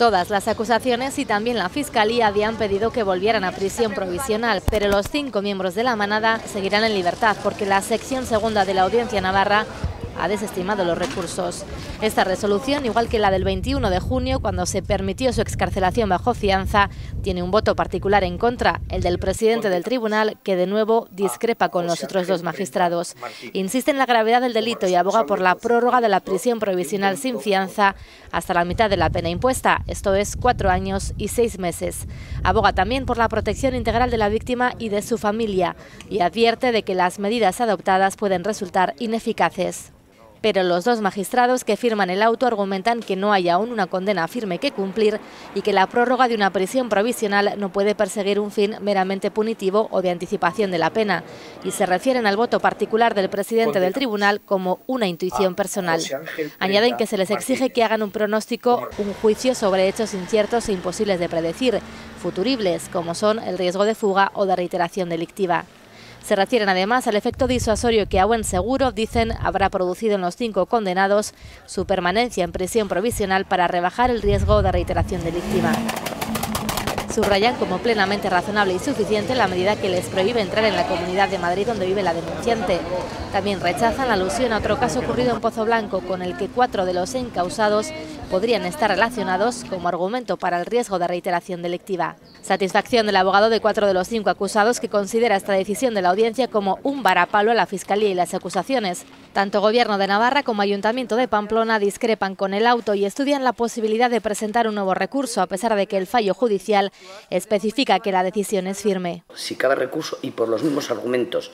Todas las acusaciones y también la Fiscalía habían pedido que volvieran a prisión provisional, pero los cinco miembros de la manada seguirán en libertad porque la sección segunda de la Audiencia Navarra ha desestimado los recursos. Esta resolución, igual que la del 21 de junio, cuando se permitió su excarcelación bajo fianza, tiene un voto particular en contra, el del presidente del tribunal, que de nuevo discrepa con los otros dos magistrados. Insiste en la gravedad del delito y aboga por la prórroga de la prisión provisional sin fianza hasta la mitad de la pena impuesta, esto es cuatro años y seis meses. Aboga también por la protección integral de la víctima y de su familia y advierte de que las medidas adoptadas pueden resultar ineficaces. Pero los dos magistrados que firman el auto argumentan que no hay aún una condena firme que cumplir y que la prórroga de una prisión provisional no puede perseguir un fin meramente punitivo o de anticipación de la pena, y se refieren al voto particular del presidente del tribunal como una intuición personal. Añaden que se les exige que hagan un pronóstico, un juicio sobre hechos inciertos e imposibles de predecir, futuribles, como son el riesgo de fuga o de reiteración delictiva. Se refieren además al efecto disuasorio que a buen seguro, dicen, habrá producido en los cinco condenados su permanencia en prisión provisional para rebajar el riesgo de reiteración delictiva. Subrayan como plenamente razonable y suficiente la medida que les prohíbe entrar en la Comunidad de Madrid donde vive la denunciante. También rechazan la alusión a otro caso ocurrido en Pozo Blanco, con el que cuatro de los encausados podrían estar relacionados como argumento para el riesgo de reiteración delictiva. Satisfacción del abogado de cuatro de los cinco acusados que considera esta decisión de la audiencia como un varapalo a la Fiscalía y las acusaciones. Tanto Gobierno de Navarra como Ayuntamiento de Pamplona discrepan con el auto y estudian la posibilidad de presentar un nuevo recurso, a pesar de que el fallo judicial especifica que la decisión es firme. Si cabe recurso y por los mismos argumentos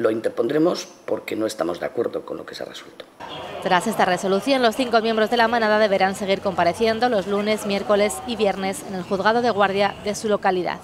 lo interpondremos porque no estamos de acuerdo con lo que se ha resuelto. Tras esta resolución, los cinco miembros de la manada deberán seguir compareciendo los lunes, miércoles y viernes en el juzgado de guardia de su localidad.